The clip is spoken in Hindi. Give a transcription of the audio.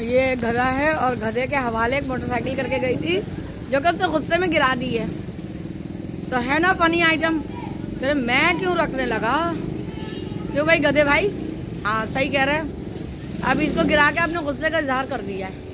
ये गधा है और गधे के हवाले एक मोटरसाइकिल करके गई थी, जो कि उसने गुस्से तो में गिरा दी है। तो है ना फनी आइटम फिर मैं क्यों रखने लगा? क्यों भाई गधे भाई? हाँ सही कह रहे हैं। अब इसको गिरा के आपने गुस्से का इजहार कर दिया है।